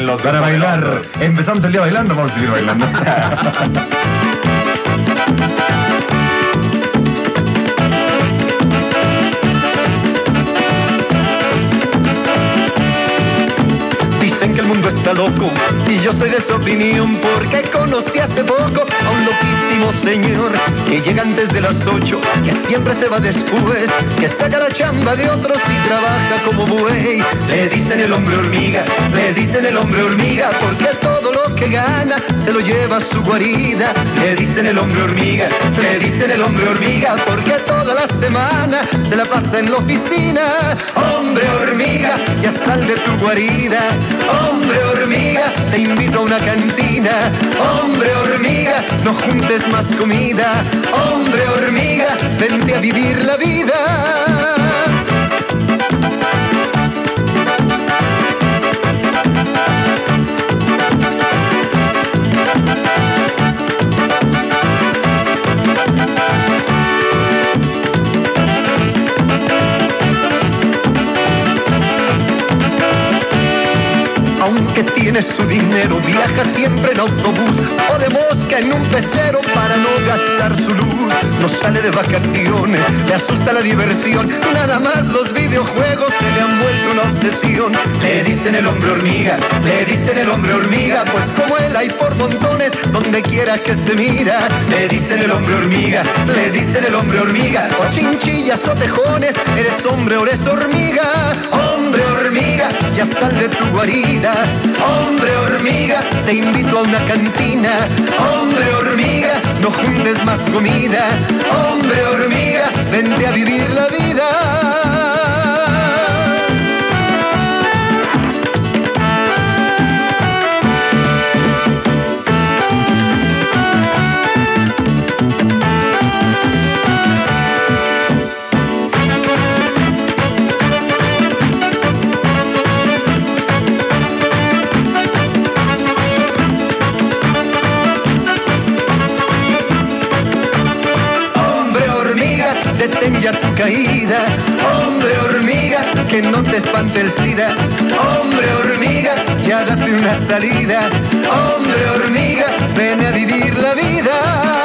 en los Para bailar. poderosos. Empezamos el día bailando, vamos a seguir bailando. Dicen que el mundo está loco y yo soy de esa opinión porque conocí hace poco a un señor que llega antes de las ocho, que siempre se va después, que saca la chamba de otros y trabaja como buey. Le dicen el hombre hormiga, le dicen el hombre hormiga porque todo que gana se lo lleva a su guarida. Le dicen el hombre hormiga, le dicen el hombre hormiga porque toda la semana se la pasa en la oficina. Hombre hormiga, ya sal de tu guarida. Hombre hormiga, te invito a una cantina. Hombre hormiga, no juntes más comida. Hombre hormiga, vente a vivir la vida. Aunque tiene su dinero, viaja siempre en autobús o de mosca en un pecero para no gastar su luz. No sale de vacaciones, le asusta la diversión. Nada más los videojuegos se le han vuelto una obsesión. Le dicen el hombre hormiga, le dicen el hombre hormiga, pues como él hay por montones donde quiera que se mira. Le dicen el hombre hormiga, le dicen el hombre hormiga, o chinchillas o tejones, eres hombre o eres hormiga. Ya sal de tu guarida. Hombre hormiga, te invito a una cantina. Hombre hormiga, no juntes más comida. Hombre hormiga, vente a vivir la vida. Detén ya tu caída. Hombre hormiga, que no te espante el sida. Hombre hormiga, ya date una salida. Hombre hormiga, ven a vivir la vida.